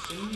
そん